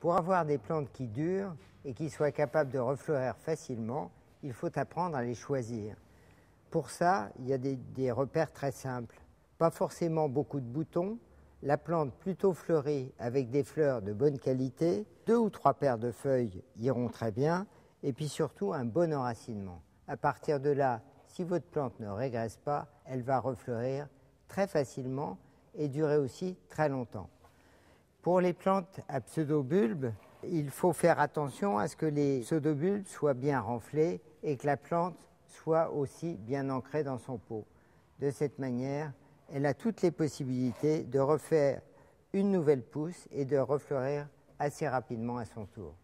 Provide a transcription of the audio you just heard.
Pour avoir des plantes qui durent et qui soient capables de refleurir facilement, il faut apprendre à les choisir. Pour ça, il y a des, repères très simples. Pas forcément beaucoup de boutons, la plante plutôt fleurie avec des fleurs de bonne qualité, deux ou trois paires de feuilles iront très bien, et puis surtout un bon enracinement. À partir de là, si votre plante ne régresse pas, elle va refleurir très facilement et durer aussi très longtemps. Pour les plantes à pseudobulbes, il faut faire attention à ce que les pseudobulbes soient bien renflés et que la plante soit aussi bien ancrée dans son pot. De cette manière, elle a toutes les possibilités de refaire une nouvelle pousse et de refleurir assez rapidement à son tour.